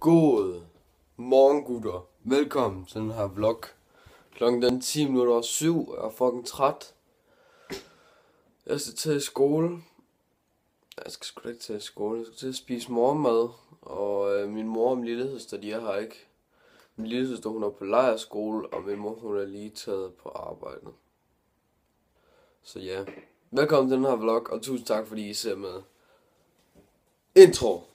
God morgen gutter. Velkommen til den her vlog. Klokken den 10 minutter over 7. Jeg er fucking træt. Jeg skal til skole. Jeg skal sgu da ikke til skole. Jeg skal til at spise morgenmad. Og øh, min mor og min lillesøster, de er her ikke. Min lillesøster, hun er på lejerskole, og min mor, hun er lige taget på arbejde. Så ja. Velkommen til den her vlog, og tusind tak, fordi I ser med. Intro.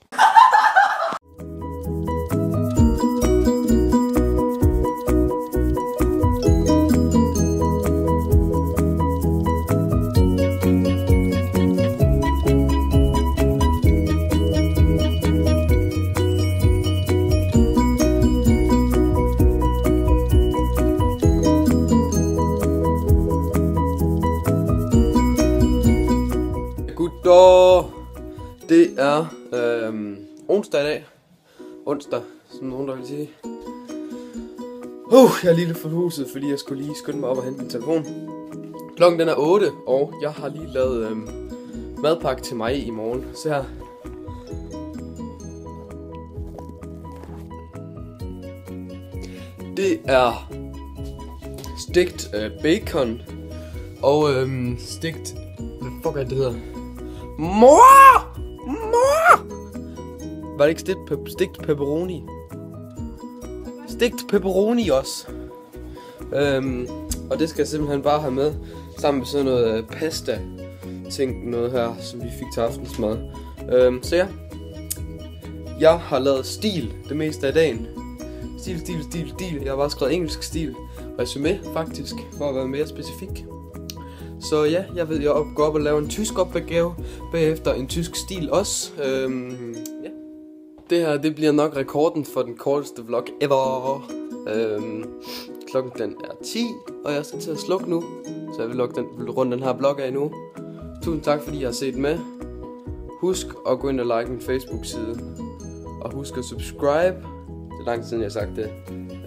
Gutter, det er øhm, onsdag i dag. Onsdag, som nogen der vil sige. Uh, jeg er lige lidt for huset, fordi jeg skulle lige skynde mig op og hente min telefon. Klokken den er 8, og jeg har lige lavet øhm, madpakke til mig i morgen. Så her. Det er stegt øh, bacon og øhm, stegt... Hvad fuck er det, det hedder? Mor! Mor! Var det ikke stegt, pe- stegt pepperoni? Stegt pepperoni også. Øhm, og det skal jeg simpelthen bare have med. Sammen med sådan noget øh, pasta ting, noget her, som vi fik til aftensmad. Øhm, så ja. Jeg har lavet stil det meste af dagen. Stil, stil, stil, stil. Jeg har bare skrevet engelsk stil. Resume faktisk, for at være mere specifik. Så ja, jeg ved, jeg går op og lave en tysk opgave. Bagefter en tysk stil også. Øhm, ja. Det her, det bliver nok rekorden for den korteste vlog ever. Øhm, klokken den er 10, og jeg skal til at slukke nu. Så jeg vil, lukke den, rundt den her vlog af nu. Tusind tak, fordi I har set med. Husk at gå ind og like min Facebook-side. Og husk at subscribe. Det er lang tid siden, jeg har sagt det.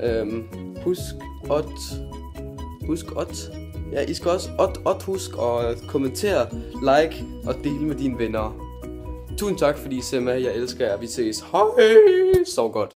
Øhm, husk at... Husk at... Ja, I skal også at, at huske at kommentere, like og dele med dine venner. Tusind tak, fordi I ser med. Jeg elsker jer. Vi ses. Hej! Sov godt.